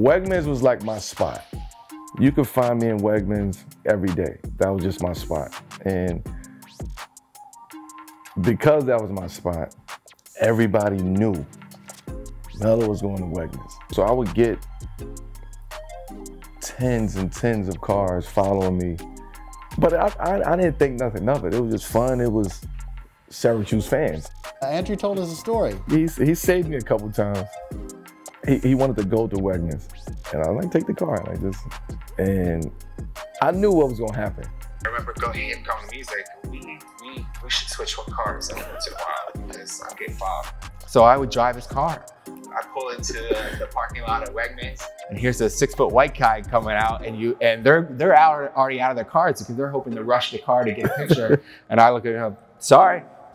Wegmans was like my spot. You could find me in Wegmans every day. That was just my spot. And because that was my spot, everybody knew Melo was going to Wegmans. So I would get tens and tens of cars following me. But I, I, I didn't think nothing of it. It was just fun. It was Syracuse fans. Andrew told us a story. He's, he saved me a couple times. He, he wanted to go to Wegmans. And I was like, take the car. Like this. And I knew what was gonna happen. I remember going and calling me, he's like, we, we, we should switch cars every once in a while because I'm getting bombed. So I would drive his car. I pull into the parking lot at Wegmans, and here's a six foot white guy coming out, and you and they're they're out already out of their cars because they're hoping to rush the car to get a picture. and I look at him, sorry.